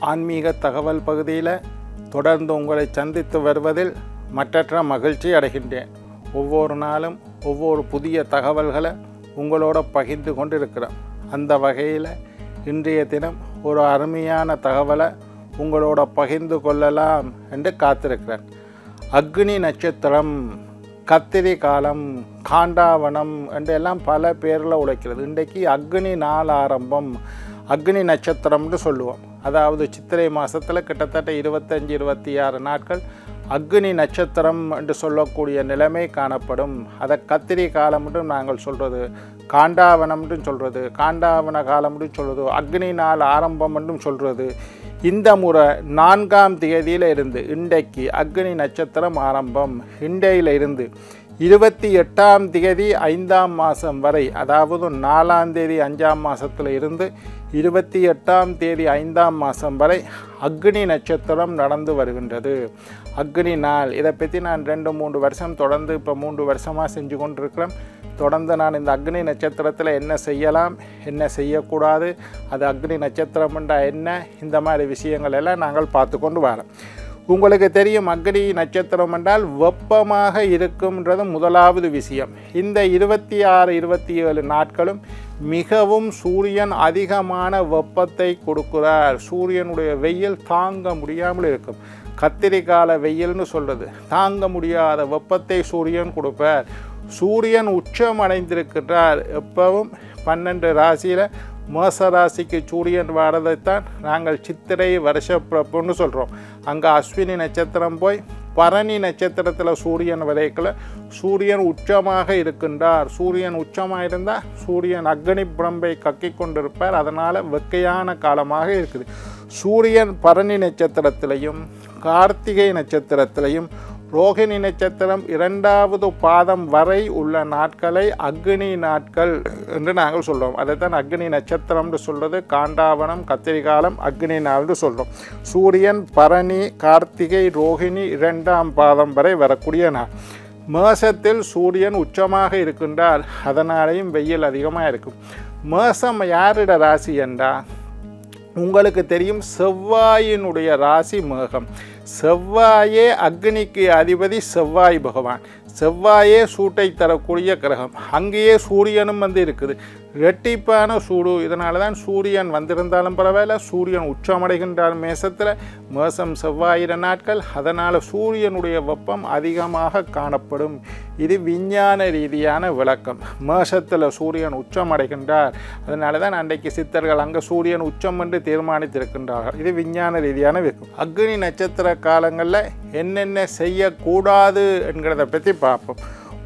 ஆன்மீக தகவல் பகுதியில் தொடர்ந்து உங்களை சந்தித்து வருவதில் மற்றற்ற மகிழ்ச்சி அடைகின்றேன். ஒவ்வொரு நாளும் ஒவ்வொரு புதிய தகவல்களை உங்களோட பகிர்ந்து கொண்டிருக்கிறோம். அந்த வகையில் இன்றைய தினம் ஒரு அருமையான தகவலை உங்களோட பகிர்ந்து கொள்ளலாம் என்று காத்திருக்கிறேன். அக்னி நட்சத்திரம் கத்திரி காலம் காண்டாவனம் என்று எல்லாம் பல பேரில் உழைக்கிறது. இன்றைக்கு அக்னி நாள் ஆரம்பம் அக்னி நட்சத்திரம்னு சொல்லுவோம். அதாவது சித்திரை மாதத்தில் கிட்டத்தட்ட இருபத்தஞ்சி இருபத்தி ஆறு நாட்கள் அக்னி நட்சத்திரம் என்று சொல்லக்கூடிய நிலைமை காணப்படும். அதை கத்திரி காலம் நாங்கள் சொல்கிறது காண்டாவனம்னு சொல்கிறது காண்டாவன காலம் சொல்கிறது அக்னி நாள் ஆரம்பம் என்றும் சொல்கிறது இந்த முறை நான்காம் தேதியில் இருந்து இன்றைக்கு அக்னி நட்சத்திரம் ஆரம்பம். இண்டையில் இருந்து இருபத்தி எட்டாம் தேதி ஐந்தாம் மாதம் வரை அதாவது நாலாம் தேதி அஞ்சாம் மாதத்தில் இருந்து இருபத்தி எட்டாம் தேதி ஐந்தாம் மாதம் வரை அக்னி நட்சத்திரம் நடந்து வருகின்றது. அக்னி நாள். இதை பற்றி நான் ரெண்டு மூன்று வருஷம் தொடர்ந்து இப்போ மூன்று வருஷமாக செஞ்சு கொண்டிருக்கிறேன். தொடர்ந்து நான் இந்த அக்னி நட்சத்திரத்தில் என்ன செய்யலாம் என்ன செய்யக்கூடாது அது அக்னி நட்சத்திரம்ன்றா என்ன இந்த மாதிரி விஷயங்கள் எல்லாம் நாங்கள் பார்த்து கொண்டு வரோம் உங்களுக்கு தெரியும் அக்னி நட்சத்திரம் என்றால் வெப்பமாக இருக்கும்ன்றது முதலாவது விஷயம். இந்த இருபத்தி ஆறு இருபத்தி ஏழு நாட்களும் மிகவும் சூரியன் அதிகமான வெப்பத்தை கொடுக்கிறார். சூரியனுடைய வெயில் தாங்க முடியாமல் இருக்கும். கத்திரிக்கால வெயில்னு சொல்கிறது தாங்க முடியாத வெப்பத்தை சூரியன் கொடுப்பார். சூரியன் உச்சம் அடைந்திருக்கிறார் எப்பவும் பன்னெண்டு ராசியில் மேச ராசிக்கு சூரியன் வாரதைத்தான் நாங்கள் சித்திரை வருஷப்பிறப்புன்னு சொல்கிறோம் அங்கே அஸ்வினி நட்சத்திரம் போய் பரணி நட்சத்திரத்தில் சூரியன் வரைக்கல சூரியன் உச்சமாக இருக்கின்றார். சூரியன் உச்சமாக இருந்தால் சூரியன் அக்னி புறம்பை கக்கி கொண்டிருப்பார். அதனால் வெக்கையான காலமாக இருக்குது. சூரியன் பரணி நட்சத்திரத்திலையும் கார்த்திகை நட்சத்திரத்திலையும் ரோகிணி நட்சத்திரம் இரண்டாவது பாதம் வரை உள்ள நாட்களை அக்னி நாட்கள் என்று நாங்கள் சொல்கிறோம் அதைத்தான் அக்னி நட்சத்திரம்னு சொல்கிறது காண்டாவனம் கத்திரிகாலம் அக்னி நாள்னு சொல்கிறோம் சூரியன் பரணி கார்த்திகை ரோகிணி இரண்டாம் பாதம் வரை வரக்கூடிய நாள். மேசத்தில் சூரியன் உச்சமாக இருக்கின்றால் அதனாலேயும் வெயில் அதிகமாக இருக்கும். மேசம் யாரிட ராசி என்றால் உங்களுக்கு தெரியும் செவ்வாயினுடைய ராசி மேகம். செவ்வாயே அக்னிக்கு அதிபதி செவ்வாய் பகவான். செவ்வாயே சூட்டை தரக்கூடிய கிரகம். அங்கேயே சூரியனும் வந்து இருக்குது. ரெட்டிப்பான சூடு. இதனால தான் சூரியன் வந்திருந்தாலும் பரவாயில்ல சூரியன் உச்சமடைகின்றார் மேசத்தில். மேசம் செவ்வாயிர நாட்கள். அதனால் சூரியனுடைய வெப்பம் அதிகமாக காணப்படும். இது விஞ்ஞான ரீதியான விளக்கம். மேசத்தில் சூரியன் உச்சமடைகின்றார். அதனால தான் அன்றைக்கு சித்தர்கள் அங்கே சூரியன் உச்சம் என்று தீர்மானித்திருக்கின்றார்கள். இது விஞ்ஞான ரீதியான விளக்கம். அக்னி நட்சத்திர காலங்களில் என்னென்ன செய்யக்கூடாது என்கிறத பற்றி பார்ப்போம்.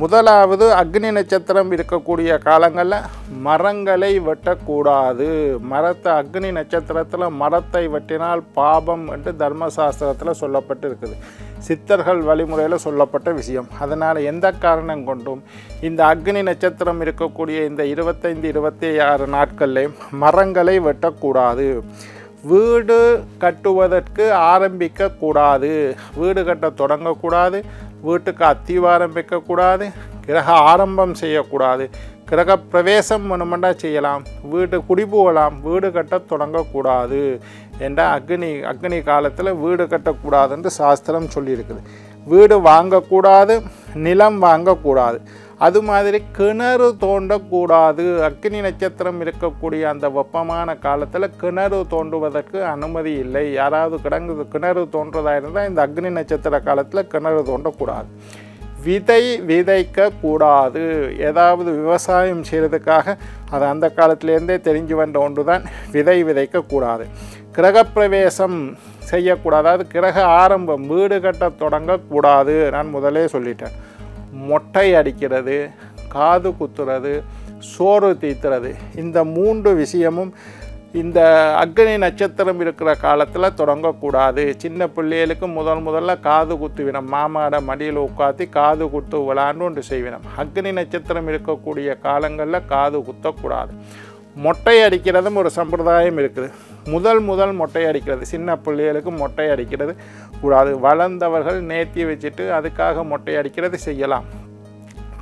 முதலாவது அக்னி நட்சத்திரம் இருக்கக்கூடிய காலங்களில் மரங்களை வெட்டக்கூடாது. மரத்தை அக்னி நட்சத்திரத்தில் மரத்தை வெட்டினால் பாபம் என்று தர்மசாஸ்திரத்தில் சொல்லப்பட்டு இருக்குது சித்தர்கள் வழிமுறையில் சொல்லப்பட்ட விஷயம். அதனால் எந்த காரணம் கொண்டும் இந்த அக்னி நட்சத்திரம் இருக்கக்கூடிய இந்த இருபத்தைந்து இருபத்தி ஆறு நாட்கள்லேயும் மரங்களை வெட்டக்கூடாது. வீடு கட்டுவதற்கு ஆரம்பிக்கக்கூடாது. வீடு கட்ட தொடங்கக்கூடாது. வீட்டுக்கு அத்திவாரம் வைக்கக்கூடாது கிரக ஆரம்பம் செய்யக்கூடாது கிரக பிரவேசம் வேணுமெண்டா செய்யலாம் வீட்டு குடி போகலாம் வீடு கட்ட தொடங்கக்கூடாது என்ற அக்னி அக்னி காலத்தில் வீடு கட்டக்கூடாதுன்னு சாஸ்திரம் சொல்லியிருக்குது. வீடு வாங்கக்கூடாது நிலம் வாங்கக்கூடாது. அது மாதிரி கிணறு தோண்டக்கூடாது. அக்னி நட்சத்திரம் இருக்கக்கூடிய அந்த வெப்பமான காலத்தில் கிணறு தோண்டுவதற்கு அனுமதி இல்லை. யாராவது கிடங்கு கிணறு தோன்றதா இருந்தால் இந்த அக்னி நட்சத்திர காலத்தில் கிணறு தோண்டக்கூடாது. விதை விதைக்க கூடாது ஏதாவது விவசாயம் செய்கிறதுக்காக அது அந்த காலத்திலேருந்தே தெரிஞ்சு வந்த ஒன்று தான் விதை விதைக்கக்கூடாது. கிரகப்பிரவேசம் செய்யக்கூடாது. அதாவது கிரக ஆரம்பம் வீடு கட்ட தொடங்கக்கூடாது. நான் முதலே சொல்லிட்டேன். மொட்டை அடிக்கிறது காது குத்துறது சோறு தீத்துறது. இந்த மூன்று விஷயமும் இந்த அக்னி நட்சத்திரம் இருக்கிற காலத்தில் தொடங்கக்கூடாது. சின்ன பிள்ளைகளுக்கு முதல் முதல்ல காது குத்துவினம். மாமாட மடியில் உட்காத்தி காது குத்து விளாண்டு ஒன்று செய்வினம். அக்னி நட்சத்திரம் இருக்கக்கூடிய காலங்களில் காது குத்தக்கூடாது. மொட்டை அடிக்கிறதும் ஒரு சம்பிரதாயம் இருக்குது. முதல் முதல் மொட்டை அடிக்கிறது. சின்ன பிள்ளைகளுக்கு மொட்டை அடிக்கிறது. கூடாது. வளர்ந்தவர்கள் நேர்த்தி வச்சுட்டு அதுக்காக மொட்டை அடிக்கிறது செய்யலாம்.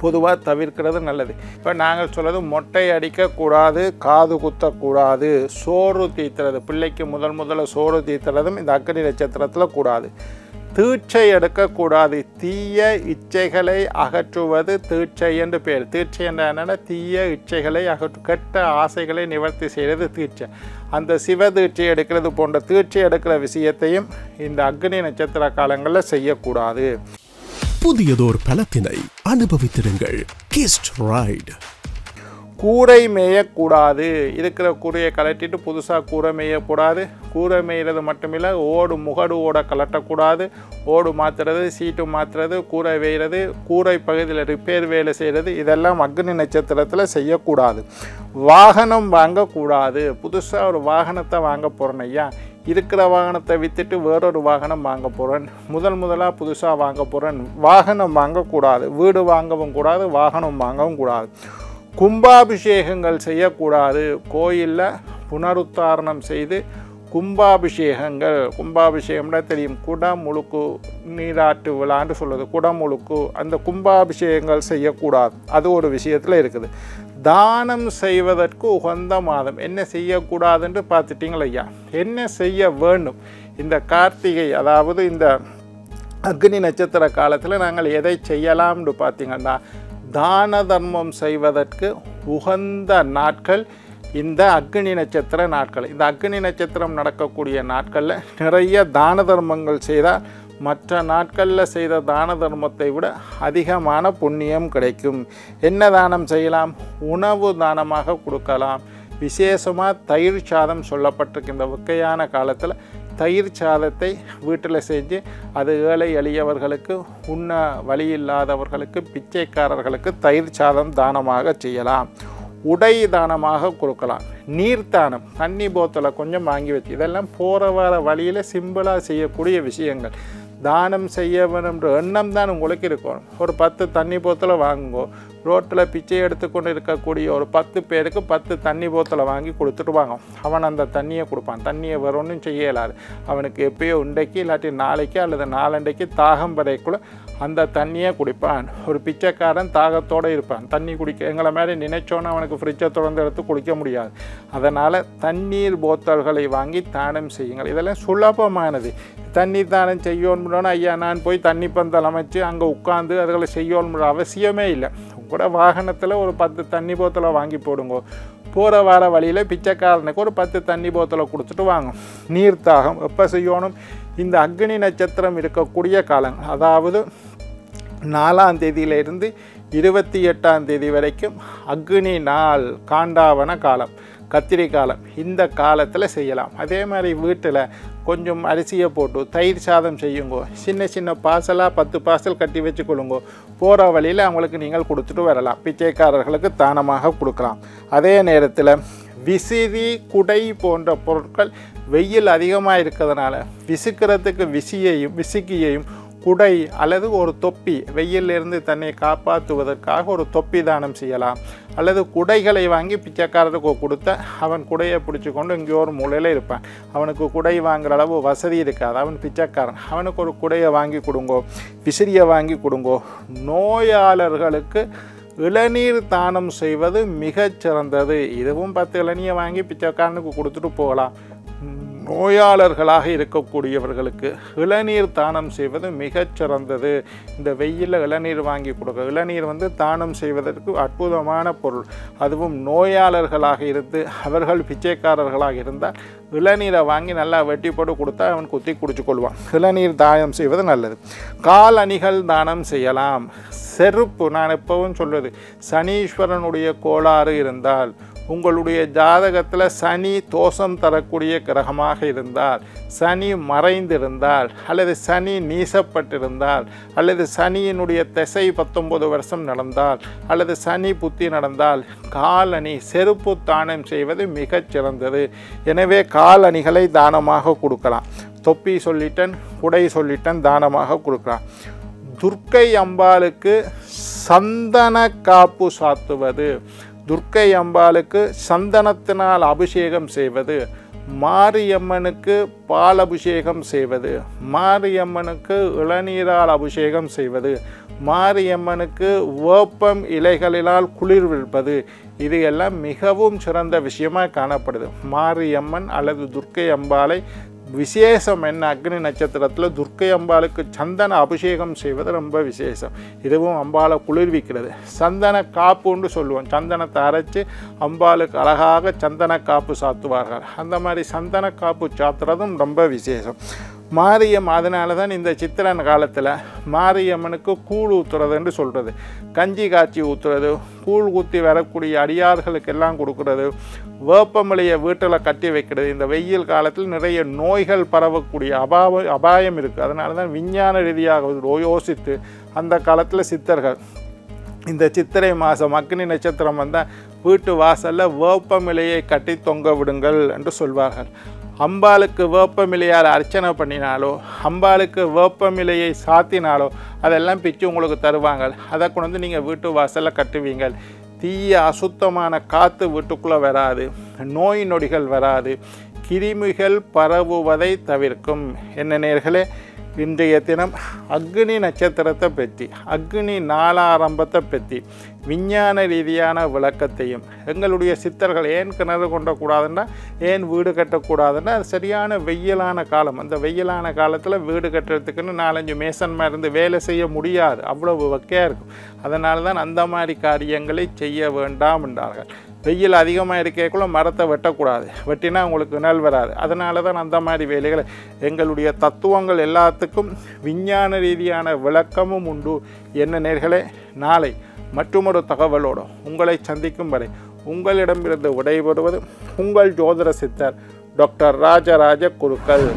பொதுவாக தவிர்க்கிறது நல்லது. இப்போ நாங்கள் சொல்கிறது மொட்டை அடிக்கக்கூடாது காது குத்தக்கூடாது சோறு தீத்துறது. பிள்ளைக்கு முதல் முதல்ல சோறு தீத்துறதும் இந்த அக்கனி நட்சத்திரத்தில் கூடாது. தீட்சை எடுக்கக்கூடாது. தீய இச்சைகளை அகற்றுவது தீட்சை என்று பேர். தீட்சை என்ற என்னென்ன தீய இச்சைகளை அகற்று கெட்ட ஆசைகளை நிவர்த்தி செய்கிறது தீட்சை. அந்த சிவ தீட்சை எடுக்கிறது போன்ற தீட்சை எடுக்கிற விஷயத்தையும் இந்த அக்னி நட்சத்திர காலங்களில் செய்யக்கூடாது. புதியதோர் பலத்தினை அனுபவித்திருங்கள் கிஸ்ட் ரைட் கூரை மேயக்கூடாது இருக்கிற கூரையை கலட்டிட்டு புதுசாக கூரை மேயக்கூடாது கூரை மேய்கிறது மட்டுமில்லை ஓடு முகடு ஓட கலட்டக்கூடாது ஓடு மாற்றுறது சீட்டு மாற்றுறது கூரை வேய்கிறது கூரை பகுதியில் ரிப்பேர் வேலை செய்கிறது இதெல்லாம் அக்னி நட்சத்திரத்தில் செய்யக்கூடாது. வாகனம் வாங்கக்கூடாது. புதுசாக ஒரு வாகனத்தை வாங்க போகிறேன் ஐயா. இருக்கிற வாகனத்தை விற்றுட்டு வேறொரு வாகனம் வாங்க போகிறேன் முதல் முதலாக புதுசாக வாங்க போகிறேன் வாகனம் வாங்கக்கூடாது. வீடு வாங்கவும் கூடாது வாகனம் வாங்கவும் கூடாது. கும்பாபிஷேகங்கள் செய்யக்கூடாது. கோயிலில் புனருத்தாரணம் செய்து கும்பாபிஷேகங்கள். கும்பாபிஷேகம்னா தெரியும். குடமுழுக்கு நீராட்டு விழான்னு சொல்லுது குடமுழுக்கு அந்த கும்பாபிஷேகங்கள் செய்யக்கூடாது. அது ஒரு விஷயத்தில் இருக்குது. தானம் செய்வதற்கு உகந்த மாதம். என்ன செய்யக்கூடாதுன்னு பார்த்துட்டிங்களா ஐயா. என்ன செய்ய வேண்டும்? இந்த கார்த்திகை அதாவது இந்த அக்னி நட்சத்திர காலத்தில் நாங்கள் எதை செய்யலாம்னு பார்த்தீங்கன்னா தான தர்மம் செய்வதற்கு உகந்த நாட்கள் இந்த அக்னி நட்சத்திர நாட்கள். இந்த அக்னி நட்சத்திரம் நடக்கக்கூடிய நாட்களில் நிறைய தான தர்மங்கள் செய்தால் மற்ற நாட்களில் செய்த தான தர்மத்தை விட அதிகமான புண்ணியம் கிடைக்கும். என்ன தானம் செய்யலாம்? உணவு தானமாக கொடுக்கலாம். விசேஷமாக தயிர் சாதம் சொல்லப்பட்டிருக்கு இந்த வக்கையான காலத்தில் தயிர் சாதத்தை வீட்டில் செஞ்சு அது ஏழை எளியவர்களுக்கு உண்ண வழி இல்லாதவர்களுக்கு பிச்சைக்காரர்களுக்கு தயிர் சாதம் தானமாக செய்யலாம். உடை தானமாக கொடுக்கலாம். நீர்த்தானம் தண்ணி போத்தலை கொஞ்சம் வாங்கி வச்சு இதெல்லாம் போகிற வர வழியில் சிம்பிளாக செய்யக்கூடிய விஷயங்கள். தானம் செய்ய வேணும்ன்ற எண்ணம் தான் உங்களுக்கு இருக்கும் ஒரு பத்து தண்ணி போத்தலை வாங்குங்கோ ரோட்டில் பிச்சை எடுத்துக்கொண்டு இருக்கக்கூடிய ஒரு பத்து பேருக்கு பத்து தண்ணி போத்தலை வாங்கி கொடுத்துடுவாங்க அவன் அந்த தண்ணியை கொடுப்பான். தண்ணியை வரணும் ஒன்றும் செய்ய இயலாது. அவனுக்கு எப்பயோ உண்டைக்கு இல்லாட்டி நாளைக்கு அல்லது நாலண்டைக்கு தாகம் வரைக்குள்ள அந்த தண்ணியை குடிப்பான். ஒரு பிச்சைக்காரன் தாகத்தோடு இருப்பான். தண்ணி குடிக்க எங்களை மாதிரி நினைச்சோன்னு அவனுக்கு ஃப்ரிட்ஜை திறந்து எடுத்து குடிக்க முடியாது. அதனால் தண்ணீர் போத்தல்களை வாங்கி தானம் செய்யுங்கள். இதெல்லாம் சுலபமானது. தண்ணி தானம் செய்யணும்னு ஐயா நான் போய் தண்ணி பந்தல் அமைச்சு அங்கே உட்காந்து அதுகளை செய்யணும்னு அவசியமே இல்லை. கூட வாகனத்தில் ஒரு பத்து தண்ணி போத்தலை வாங்கி போடுங்க. போகிற வர வழியில் பிச்சைக்காரனுக்கு ஒரு பத்து தண்ணி போத்தலை கொடுத்துட்டு வாங்க. நீர் தாகம் எப்போ செய்யணும்? இந்த அக்னி நட்சத்திரம் இருக்கக்கூடிய காலங்கள் அதாவது நாலாம் தேதியிலிருந்து இருபத்தி எட்டாம் தேதி வரைக்கும் அக்னி நாள் காண்டாவன காலம் கத்திரி காலம் இந்த காலத்தில் செய்யலாம். அதே மாதிரி வீட்டில் கொஞ்சம் அரிசியை போட்டு தயிர் சாதம் செய்யுங்கோ. சின்ன சின்ன பார்சலாக பத்து பார்சல் கட்டி வச்சுக்கொள்ளுங்கோ. போகிற வழியில் அவங்களுக்கு நீங்கள் கொடுத்துட்டு வரலாம். பிச்சைக்காரர்களுக்கு தானமாக கொடுக்கலாம். அதே நேரத்தில் விசிறி குடை போன்ற பொருட்கள் வெயில் அதிகமாக இருக்கிறதுனால விசுக்கிறதுக்கு விசியையும் விசுக்கியையும் குடை அல்லது ஒரு தொப்பி வெயிலிருந்து தன்னை காப்பாற்றுவதற்காக ஒரு தொப்பி தானம் செய்யலாம். அல்லது குடைகளை வாங்கி பிச்சைக்காரருக்கு கொடுத்த அவன் குடையை பிடிச்சி கொண்டு இங்கே ஒரு மூலையில் இருப்பான். அவனுக்கு குடை வாங்குற அளவு வசதி இருக்காது. அவன் பிச்சைக்காரன். அவனுக்கு ஒரு குடையை வாங்கி கொடுங்கோ விசிறியை வாங்கி கொடுங்கோ. நோயாளர்களுக்கு இளநீர் தானம் செய்வது மிகச்சிறந்தது. இதுவும் பத்து இளநியை வாங்கி பிச்சைக்காரனுக்கு கொடுத்துட்டு போகலாம். நோயாளர்களாக இருக்கக்கூடியவர்களுக்கு இளநீர் தானம் செய்வது மிகச்சிறந்தது இந்த வெயிலில் இளநீர் வாங்கி கொடுக்க இளநீர் வந்து தானம் செய்வதற்கு அற்புதமான பொருள். அதுவும் நோயாளர்களாக இருந்து அவர்கள் பிச்சைக்காரர்களாக இருந்தால் இளநீரை வாங்கி நல்லா வெட்டி போட்டு கொடுத்தா அவன் குத்தி குடிச்சு கொள்வான் இளநீர் தானம் செய்வது நல்லது. கால் அணிகள் தானம் செய்யலாம். செருப்பு நான் எப்பவும் சொல்வது சனீஸ்வரனுடைய கோளாறு இருந்தால் உங்களுடைய ஜாதகத்தில் சனி தோஷம் தரக்கூடிய கிரகமாக இருந்தால் சனி மறைந்திருந்தால் அல்லது சனி நீசப்பட்டிருந்தால் அல்லது சனியினுடைய திசை பத்தொன்பது வருஷம் நடந்தால் அல்லது சனி புத்தி நடந்தால் காலணி செருப்பு தானம் செய்வது மிகச் சிறந்தது. எனவே காலணிகளை தானமாக கொடுக்கலாம். தொப்பி சொல்லிட்டேன் குடை சொல்லிட்டேன் தானமாக கொடுக்கலாம். துர்க்கை அம்பாளுக்கு சந்தன காப்பு சாத்துவது. துர்க்கை அம்பாளுக்கு சந்தனத்தினால் அபிஷேகம் செய்வது மாரியம்மனுக்கு பால் அபிஷேகம் செய்வது மாரியம்மனுக்கு இளநீரால் அபிஷேகம் செய்வது மாரியம்மனுக்கு வேப்பம் இலைகளினால் குளிர்விப்பது இது எல்லாம் மிகவும் சிறந்த விஷயமாக காணப்படுது. மாரியம்மன் அல்லது துர்க்கை அம்பாளை விசேஷம் என்ன? அக்னி நட்சத்திரத்தில் துர்க்கை அம்பாளுக்கு சந்தன அபிஷேகம் செய்வது ரொம்ப விசேஷம். இதுவும் அம்பாளை குளிர்விக்கிறது. சந்தன காப்புன்னு சொல்லுவோம். சந்தனத்தை அரைச்சி அம்பாளுக்கு அழகாக சந்தன காப்பு சாத்துவார்கள். அந்த மாதிரி சந்தன காப்பு சாத்துறதும் ரொம்ப விசேஷம். மாரியம் அதனால தான் இந்த சித்திரன் காலத்தில் மாரியம்மனுக்கு கூழ் ஊற்றுறதுன்னு சொல்கிறது கஞ்சி காய்ச்சி ஊற்றுறது கூழ் ஊற்றி வரக்கூடிய அடியார்களுக்கு எல்லாம் கொடுக்குறது வேப்பமலையை வீட்டில் கட்டி வைக்கிறது. இந்த வெயில் காலத்தில் நிறைய நோய்கள் பரவக்கூடிய அபாவ அபாயம் இருக்குது அதனால தான் விஞ்ஞான ரீதியாக யோசித்து அந்த காலத்தில் சித்தர்கள் இந்த சித்திரை மாதம் அக்னி நட்சத்திரம் வந்தால் வீட்டு வாசலில் வேப்பமிலையை கட்டி தொங்க விடுங்கள் என்று சொல்வார்கள். அம்பாளுக்கு வேப்பமிலையால் அர்ச்சனை பண்ணினாலோ அம்பாளுக்கு வேப்பமிலையை சாத்தினாலோ அதெல்லாம் பிச்சு உங்களுக்கு தருவாங்க. அதை கொண்டு வந்து நீங்கள் வீட்டு வாசலில் கட்டுவீங்க. தீய அசுத்தமான காற்று வீட்டுக்குள்ளே வராது. நோய் நொடிகள் வராது. கிருமிகள் பரவுவதை தவிர்க்கும். என்ன நேர்களே இன்றைய தினம் அக்னி நட்சத்திரத்தை பற்றி அக்னி நாளாரம்பத்தை பற்றி விஞ்ஞான ரீதியான விளக்கத்தையும் எங்களுடைய சித்தர்கள் ஏன் கிணறு கொண்டக்கூடாதுன்னா ஏன் வீடு கட்டக்கூடாதுன்னா அது சரியான வெயிலான காலம். அந்த வெயிலான காலத்தில் வீடு கட்டுறதுக்குன்னு நாலஞ்சு மேசன்மா இருந்து வேலை செய்ய முடியாது. அவ்வளவு வக்கையாக இருக்கும். அதனால தான் அந்த மாதிரி காரியங்களை செய்ய வேண்டாம் என்றார்கள். வெயில் அதிகமாக இருக்கக்குள்ள மரத்தை வெட்டக்கூடாது. வெட்டினா உங்களுக்கு நிழல் வராது. அதனால தான் அந்த மாதிரி வேலைகளை எங்களுடைய தத்துவங்கள் எல்லாத்துக்கும் விஞ்ஞான ரீதியான விளக்கமும் உண்டு. என்ன நேர்களே நாளை மற்றொரு தகவலோடு உங்களை சந்திக்கும் வரை உங்களிடமிருந்து விடைபெறுவது உங்கள் ஜோதிட சித்தர் டாக்டர் ராஜராஜ குருக்கள்.